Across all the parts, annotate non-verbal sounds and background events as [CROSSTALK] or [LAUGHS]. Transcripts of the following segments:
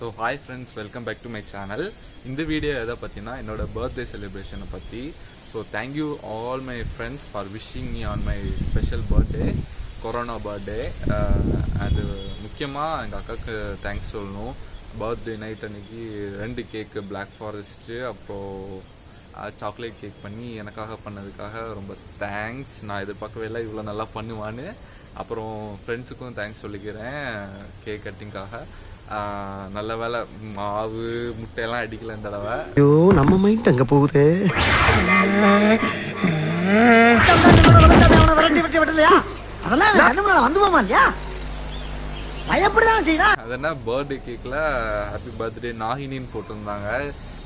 So hi friends welcome back to my channel இந்த video எதை பற்றினா என்னோட பர்த்டே செலிப்ரேஷனை பற்றி so thank you all my friends for wishing me on my special birthday corona birthday அது முக்கியமாக எங்கள் அக்காவுக்கு தேங்க்ஸ் சொல்லணும். பர்த்டே நைட் அன்னைக்கு ரெண்டு கேக்கு பிளாக் ஃபாரஸ்ட்டு அப்புறம் சாக்லேட் கேக் பண்ணி எனக்காக பண்ணதுக்காக ரொம்ப தேங்க்ஸ் நான் எதிர்பார்க்கவே இல்லை இவ்வளோ நல்லா பண்ணுவான்னு. அப்புறம் ஃப்ரெண்ட்ஸுக்கும் தேங்க்ஸ் சொல்லிக்கிறேன் கேக் கட்டிங்காக நல்ல வேலை மாவு முட்டையெல்லாம் அடிக்கல இந்த தடவை. ஐயோ நம்ம மைண்ட் அங்க போகுது? விரட்டி விரட்டி விட்டலையா அதெல்லாம் கண்ணு வந்து போமா இல்லையா பயப்படலாம் செய்யணும் அது என்ன பர்த்டே கேக்கில் ஹாப்பி பர்த்டே நாகினின்னு போட்டிருந்தாங்க.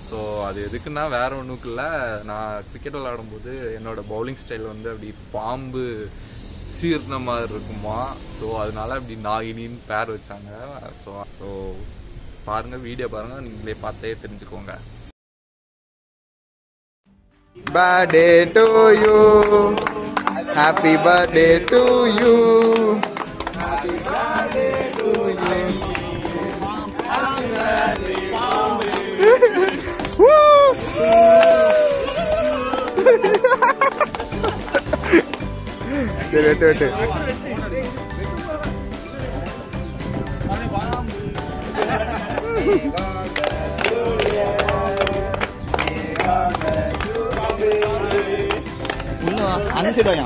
ஸோ அது எதுக்குன்னா வேற ஒன்றுக்கு இல்லை. நான் கிரிக்கெட் விளையாடும்போது என்னோட பவுலிங் ஸ்டைல் வந்து அப்படி பாம்பு சீர்ன மாதிரி இருக்குமா? ஸோ அதனால அப்படி நாகினின்னு பேர் வச்சாங்க. ஸோ ஸோ பாருங்கள் வீடியோ பாருங்கள் நீங்களே பார்த்தே தெரிஞ்சுக்கோங்க. Birthday to you. Happy birthday to you. சரி வெட்டு வெட்டு. அந்த சைடு வாங்க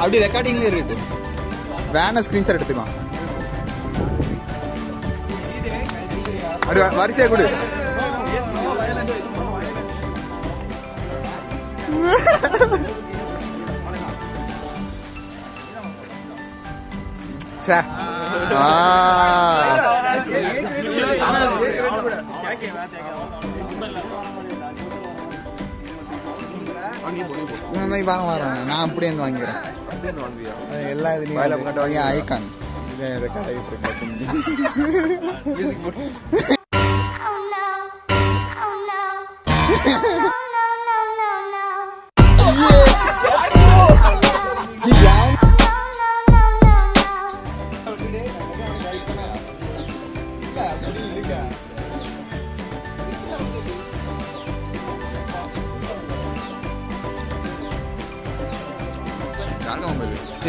அப்படி ரெக்கார்டிங்ல இருக்கு. வேன ஸ்கிரீன்ஷாட் எடுத்துக்கலாம். அப்படி வரிசையா கொடு. வாங்க வாங்க நான் அப்படியே வந்து வாங்கிக்கிறேன். எல்லா இதுலயும் ஐகான் இதை ரெக்கார்ட் ஆகிட்டு இருக்கேன்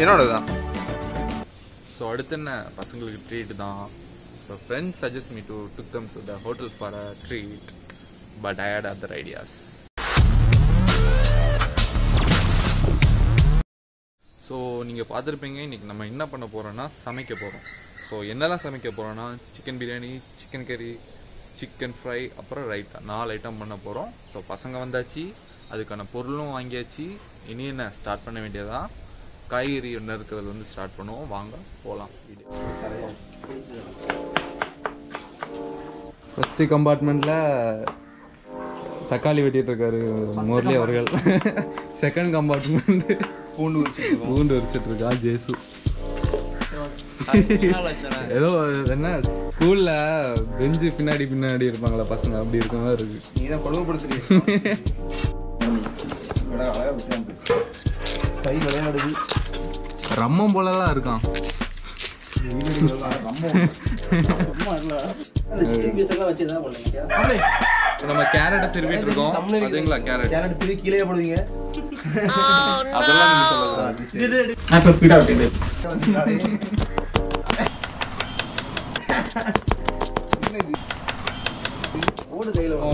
என்னோடதான் ஸோ அடுத்து என்ன? பசங்களுக்கு ட்ரீட் தான். So friends suggest me to took them to the hotel for a treat but I hate other ideas so நீங்கள் பார்த்துருப்பீங்க இன்றைக்கி நம்ம என்ன பண்ண போகிறோன்னா சமைக்க போகிறோம் ஸோ என்னெல்லாம் சமைக்க போகிறோன்னா சிக்கன் பிரியாணி சிக்கன் கறி சிக்கன் ஃப்ரை அப்புறம் ரைத்தா. நாலு ஐட்டம் பண்ண போகிறோம் ஸோ பசங்க வந்தாச்சு அதுக்கான பொருளும் வாங்கியாச்சு. இனி என்ன? ஸ்டார்ட் பண்ண வேண்டியதான் காய்கறி ஒன்று இருக்கிறது வந்து ஸ்டார்ட் பண்ணுவோம். வாங்க போகலாம் ஃபஸ்ட்டு கம்பார்ட்மெண்ட்டில் தக்காளி வெட்டிட்டு இருக்காரு முரளி அவர்கள். செகண்ட் கம்பார்ட்மெண்ட் பூண்டு பூண்டு வச்சுட்டு இருக்கா? ஜேசு. ஏதோ என்ன ஸ்கூல்ல பெஞ்சு பின்னாடி பின்னாடி இருப்பாங்களா பசங்க அப்படி இருக்க மாதிரி இருக்கு. நீ தான் கொடுமைப்படுத்துறீங்க [LAUGHS] கை விளையாடுது. ரம்மம் போலலாம் இருக்கான். நம்ம கேரட்டை திருவிட்டு இருக்கோம். அதுங்களா கேரட்? கேரட் திருப்பி கீழே போடுவீங்க. அதெல்லாம்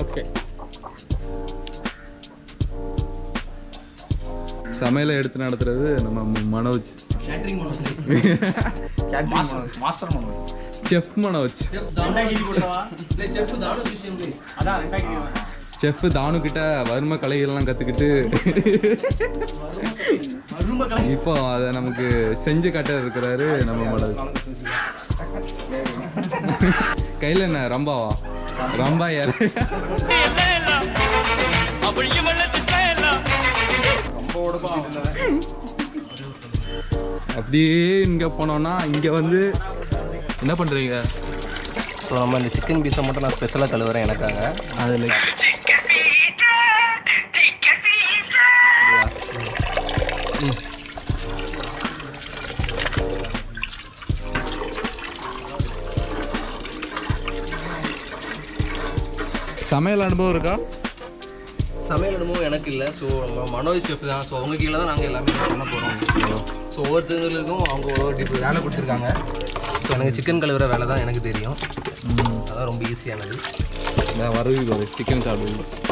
ஓகே. சமையலை எடுத்து நடத்துறது நம்ம மனோஜ். மாஸ்டர் பண்ணுவோம் செஃப் மனோஜ். செஃப் தானு கிட்ட வறுமை கலைகள்லாம் கத்துக்கிட்டு இப்போ அதை நமக்கு செஞ்சு காட்ட இருக்கிறாரு நம்ம மனோஜ். கையில என்ன ரம்பாவா? ரம்பா யாரு? அப்படியே இங்கே போனோம்னா இங்கே வந்து என்ன பண்ணுறீங்க இப்போ நம்ம இந்த சிக்கன் பீஸை மட்டும் நான் ஸ்பெஷலாக கழுவுறேன் எனக்காக. அதில் சமையல் அனுபவம் இருக்கா? சமையல் அனுபவம் எனக்கு இல்லை. ஸோ மனோஜ் ஷெஃப் தான். ஸோ அவங்க கீழே தான் நாங்கள் எல்லாமே பண்ண போகிறோம் ஸோ ஒவ்வொருத்தங்களுக்கும் அவங்க ஒவ்வொரு டிப் வேலை கொடுத்துருக்காங்க. ஸோ எனக்கு சிக்கன் கழுவுற வேலை தான் எனக்கு தெரியும். அதான் ரொம்ப ஈஸியானது நான் வருது சிக்கன் சாப்பிடுவோம்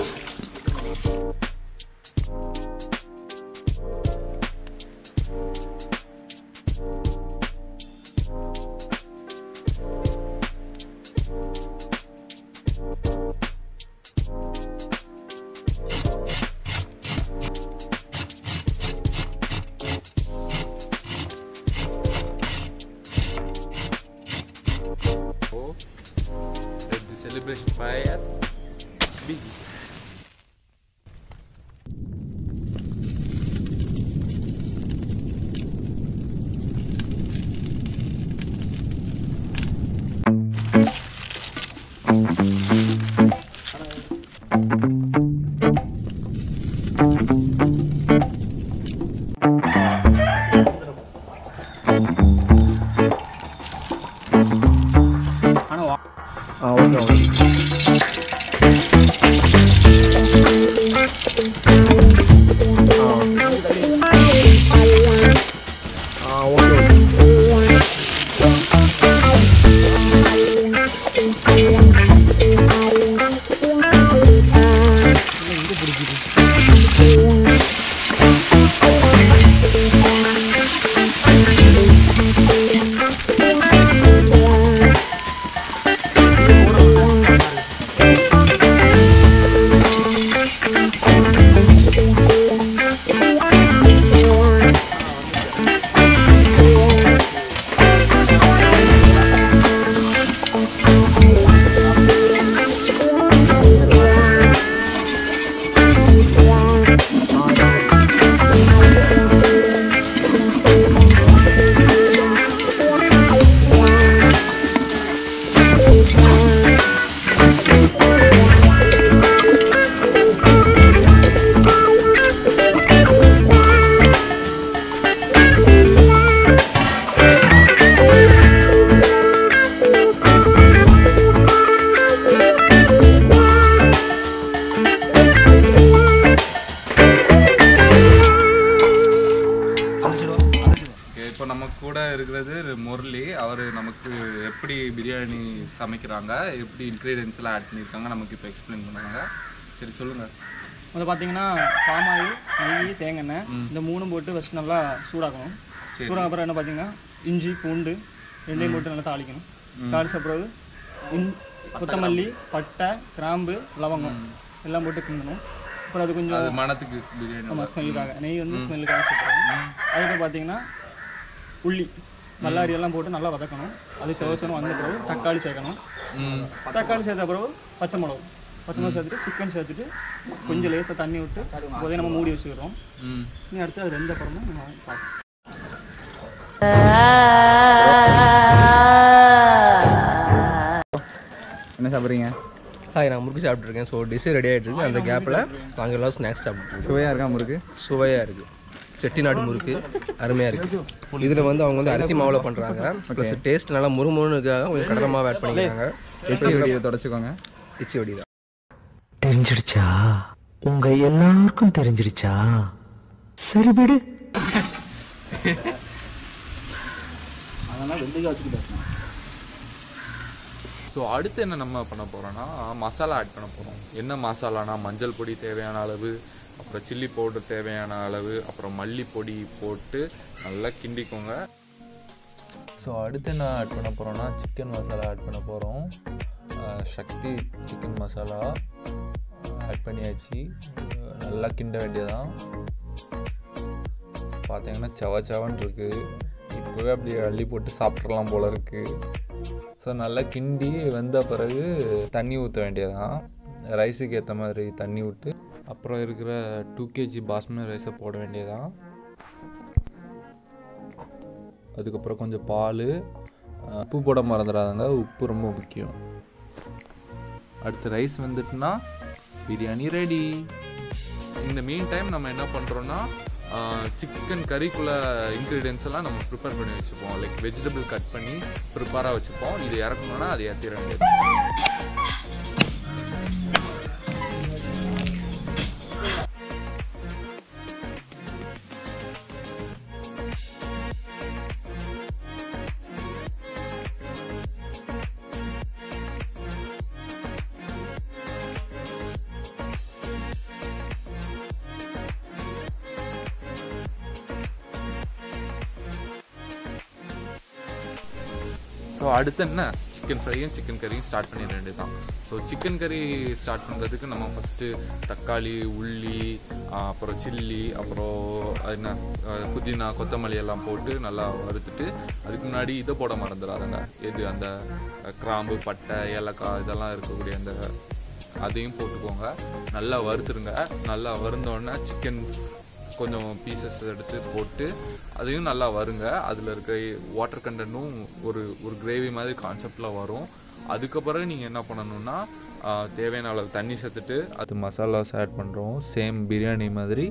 ஆ ஓகே ஓகே எப்படி இன்க்ரீடியன்ஸ் எல்லாம் ஆட் பண்ணியிருக்காங்க நமக்கு இப்போ எக்ஸ்பிளைன் பண்ணுவாங்க சரி சொல்லுங்க. வந்து பார்த்தீங்கன்னா பாமாயில் நெய் தேங்காய் இந்த மூணும் போட்டு ஃபஸ்ட் நல்லா சூடாக்கணும். சரி. சூடாக அப்புறம் என்ன பார்த்தீங்கன்னா இஞ்சி பூண்டு ரெண்டையும் போட்டு நல்லா தாளிக்கணும். தாளிச்ச பிறகு இன் கொத்தமல்லி பட்டை கிராம்பு லவங்கம் எல்லாம் போட்டு கிண்டணும். அப்புறம் அது அது கொஞ்சம் மனத்துக்கு பிரியாணி ஆமாம் ஸ்மெல்லுக்காக நெய் வந்து ஸ்மெல்லுக்காக அதுக்கு பார்த்தீங்கன்னா உள்ளி வல்லாரி எல்லாம் போட்டு நல்லா வதக்கணும். அது செவசனம் வந்த பிறகு தக்காளி சேர்க்கணும். ம். தக்காளி சேர்த்த பிறகு பச்சை மிளகு. பச்சை மிளகு சேர்த்துட்டு சிக்கன் சேர்த்துட்டு கொஞ்சம் லேசாக தண்ணி விட்டு இப்போதே நம்ம மூடி வச்சுக்கிறோம். ம். நீ அடுத்து அது வெந்த அப்புறமா நம்ம என்ன சாப்பிட்றீங்க? ஹாய் நான் முறுக்கு சாப்பிட்ருக்கேன் ஸோ டிஷ் ரெடி ஆகிட்டு இருக்கு. அந்த கேப்பில் நாங்கள் எல்லாம் ஸ்நாக்ஸ் சாப்பிட்ருக்கோம் சுவையாக இருக்கா முறுக்கு? சுவையாக இருக்குது செட்டிநாடு முறுக்கு அருமையாக இருக்குது இதில் வந்து அவங்க வந்து அரிசி மாவில் பண்ணுறாங்க ப்ளஸ் டேஸ்ட் நல்லா முறுமுறுனுக்காக கொஞ்சம் கடலை மாவு ஆட் பண்ணிக்கிறாங்க எச்சி வெடியை தொடச்சிக்கோங்க. இச்சி வடி தான் தெரிஞ்சிடுச்சா? உங்க எல்லாருக்கும் தெரிஞ்சிடுச்சா? சரி விடு. ஸோ அடுத்து என்ன நம்ம பண்ண போகிறோன்னா மசாலா ஆட் பண்ண போகிறோம் என்ன மசாலானா? மஞ்சள் பொடி தேவையான அளவு அப்புறம் சில்லி பவுடர் தேவையான அளவு அப்புறம் மல்லி பொடி போட்டு நல்லா கிண்டிக்கோங்க. ஸோ அடுத்து என்ன ஆட் பண்ண போகிறோன்னா சிக்கன் மசாலா ஆட் பண்ண போகிறோம் சக்தி சிக்கன் மசாலா ஆட் பண்ணியாச்சு. நல்லா கிண்ட வேண்டியதான் பார்த்தீங்கன்னா செவ செவன் இருக்குது இப்போவே அப்படியே அள்ளி போட்டு சாப்பிட்றலாம் போல இருக்குது ஸோ நல்லா கிண்டி வெந்த பிறகு தண்ணி ஊற்ற வேண்டியதான் ரைஸுக்கு ஏற்ற மாதிரி தண்ணி விட்டு அப்புறம் இருக்கிற டூ கேஜி பாஸ்மதி ரைஸை போட வேண்டியதான் அதுக்கப்புறம் கொஞ்சம் பால் உப்பு போட மறந்துடாதங்க உப்பு ரொம்ப முக்கியம். அடுத்து ரைஸ் வந்துட்டுனா பிரியாணி ரெடி இந்த மீன் டைம் நம்ம என்ன பண்ணுறோன்னா சிக்கன் கறிக்குள்ள இன்க்ரீடியன்ஸ் எல்லாம் நம்ம ப்ரிப்பேர் பண்ணி வச்சுப்போம். லைக் வெஜிடபிள் கட் பண்ணி ப்ரிப்பேராக வச்சுப்போம். இது இறக்கணும்னா அது ஏற்றிட வேண்டியது ஸோ அடுத்து என்ன? சிக்கன் ஃப்ரையும் சிக்கன் கறியும் ஸ்டார்ட் பண்ணிட வேண்டியதுதான். ஸோ சிக்கன் கறி ஸ்டார்ட் பண்ணுறதுக்கு நம்ம ஃபஸ்ட்டு தக்காளி உள்ளி அப்புறம் சில்லி அப்புறம் அது என்ன? புதினா கொத்தமல்லி எல்லாம் போட்டு நல்லா வறுத்துட்டு அதுக்கு முன்னாடி இதை போட மறந்துடாதுங்க. எது அந்த கிராம்பு பட்டை ஏலக்காய் இதெல்லாம் இருக்கக்கூடிய அந்த அதையும் போட்டுக்கோங்க. நல்லா வறுத்துருங்க. நல்லா வறுந்தோடனே சிக்கன் கொஞ்சம் பீசஸ் எடுத்து போட்டு அதையும் நல்லா வருங்க. அதில் இருக்க வாட்டர் கண்டனும் ஒரு ஒரு கிரேவி மாதிரி கான்செப்டில் வரும். அதுக்கப்புறம் நீங்கள் என்ன பண்ணணும்னா தேவையான அளவு தண்ணி சேர்த்துட்டு அது மசாலாஸ் ஆட் பண்ணுறோம் சேம் பிரியாணி மாதிரி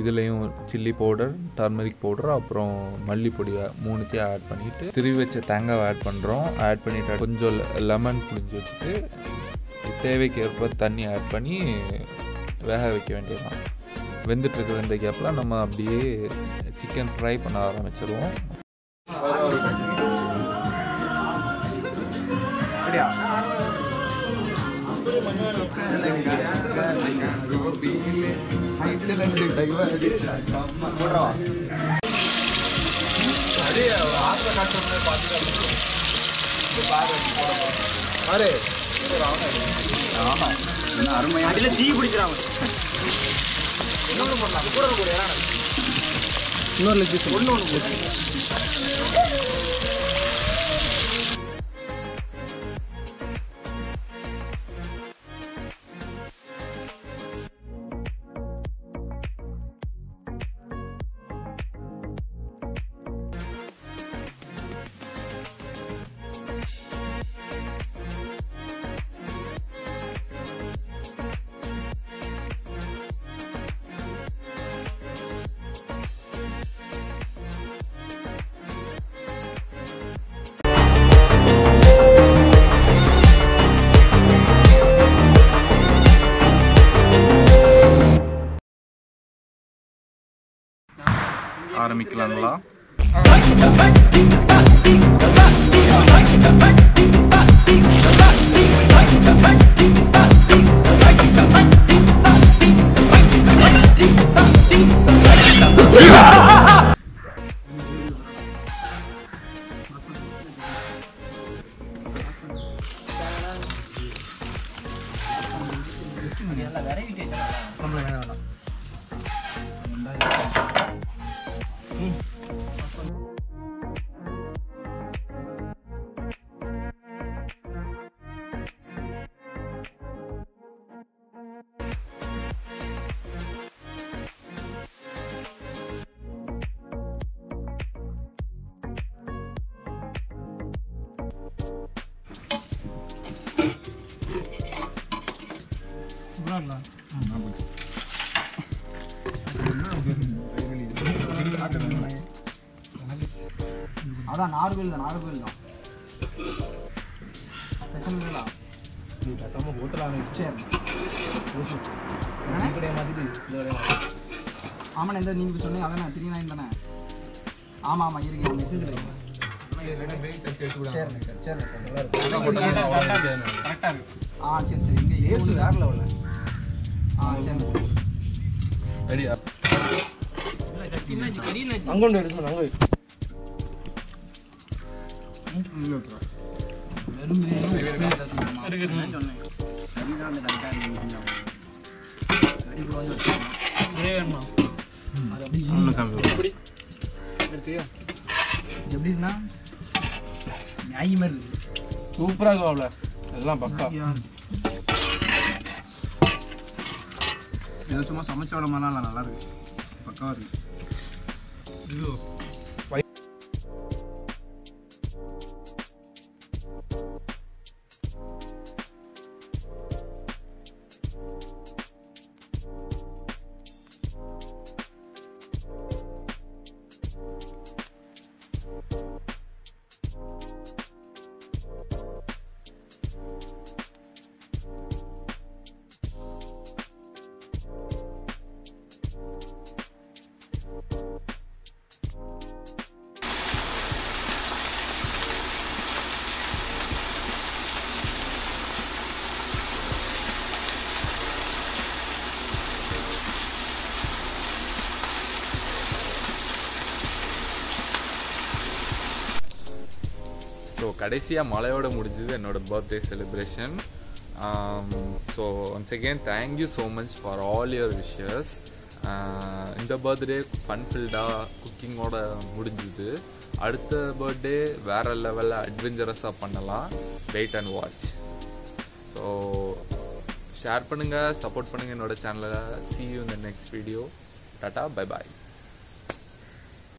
இதுலேயும் சில்லி பவுடர் டர்மரிக் பவுடர் அப்புறம் மல்லிப்பொடியை மூணுத்தையும் ஆட் பண்ணிவிட்டு திருவி வச்ச தேங்காவை ஆட் பண்ணுறோம் ஆட் பண்ணிவிட்டு கொஞ்சம் லெமன் புளிஞ்சு வச்சுட்டு தேவைக்கு ஏற்ப தண்ணி ஆட் பண்ணி வேக வைக்க வேண்டியதுதான். வெந்துட்டு இருக்கிற இந்த கேப்பில் நம்ம அப்படியே சிக்கன் ஃப்ரை பண்ண ஆரம்பிச்சிருவோம். அதில் தீ பிடிக்கிறாங்க இன்னொரு லெக் ஒன்று ஒன்று ஆரம்பிக்கலாங்களா அதான் நார்வேல் தான் நார்வேல் தான். பிரச்சனை இல்லைங்களா நீ பேசாம ஹோட்டல் ஆரம்பிச்சு இந்த கடையை மாற்றி ஆமாண்ணே இந்த நீங்கள் சொன்னீங்க அதானே த்ரீ நைன் தானே? ஆமாம் ஆமாம் இருக்கு மெசேஜ் வைங்க சரிண்ணே சார் சரிண்ணே சார் நல்லா இருக்கும் கரெக்டாக இருக்கு. ஆ சரி சரி. இங்கே வேற லெவலில் ரெடியா அங்கொண்டு எடுக்கணும் அங்கே எப்படி மேகி மாதிரி இருக்கு சூப்பராக இருக்கும் அதெல்லாம் பக்கா இது சும்மா சமைச்சோட விட மாதிரிலாம் நல்லா பக்கவாக இருக்குது இருக்கு. கடைசியாக மழையோட முடிஞ்சது என்னோட birthday celebration so once again thank you so much for all your wishes இந்த பர்த்டே ஃபன்ஃபில்டாக குக்கிங்கோட முடிஞ்சுது. அடுத்த பர்த்டே வேறு லெவலில் அட்வென்ச்சரஸாக பண்ணலாம். Wait and watch so share பண்ணுங்கள் சப்போர்ட் பண்ணுங்கள் என்னோட சேனலை சி யூ இந்த நெக்ஸ்ட் வீடியோ டாட்டா பை பாய்